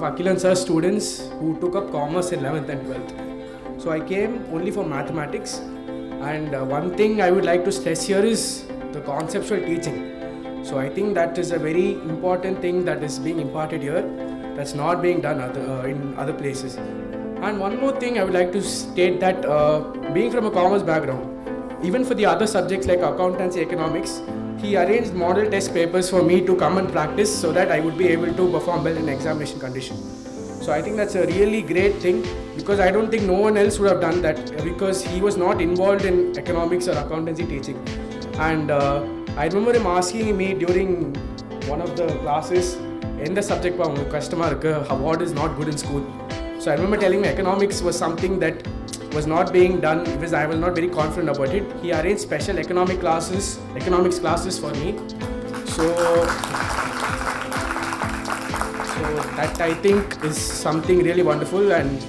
Akilan sir students who took up commerce in 11th and 12th. So I came only for mathematics. And uh, one thing I would like to stress here is the conceptual teaching. So I think that is a very important thing that is being imparted here. That's not being done other, uh, in other places. And one more thing I would like to state that uh, being from a commerce background, even for the other subjects like accountancy, economics, he arranged model test papers for me to come and practice so that I would be able to perform well in examination condition. So I think that's a really great thing because I don't think no one else would have done that because he was not involved in economics or accountancy teaching. And uh, I remember him asking me during one of the classes, எந்த subject உங்களுக்கு கஷ்டமாக இருக்குது what is not good in school so I remember telling economics was something that was not being done because I was not very confident about it. He arranged special economic classes, economics classes for me. So, so that I think is something really wonderful, and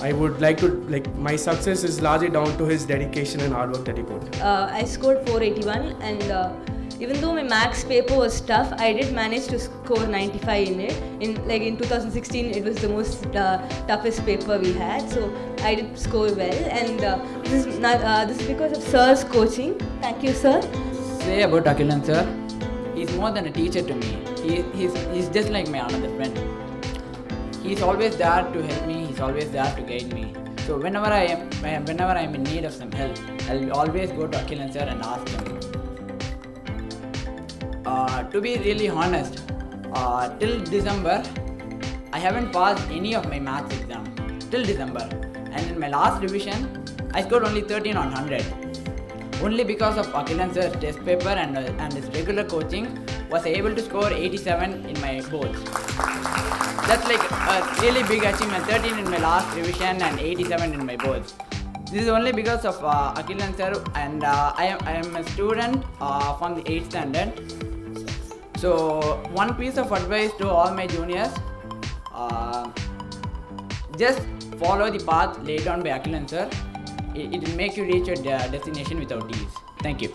I would like to like my success is largely down to his dedication and hard work that he put. Uh, I scored 481 and uh, even though my max paper was tough, I did manage to score 95 in it. In like in 2016, it was the most uh, toughest paper we had, so I did score well. And uh, this is not uh, this is because of Sir's coaching. Thank you, Sir. Say about Akilan sir, he's more than a teacher to me. He, he's, he's just like my another friend. He's always there to help me. He's always there to guide me. So whenever I am, whenever I'm in need of some help, I'll always go to Akilan sir and ask him. Uh, to be really honest, uh, till December, I haven't passed any of my maths exam. Till December. And in my last revision, I scored only 13 on 100. Only because of Akilan test paper and, uh, and his regular coaching, was I able to score 87 in my boards. That's like a really big achievement. 13 in my last revision and 87 in my boards. This is only because of uh, Akilan sir and uh, I, am, I am a student uh, from the 8th standard. So one piece of advice to all my juniors, uh, just follow the path laid down by Akilan sir. It, it will make you reach your destination without ease. Thank you.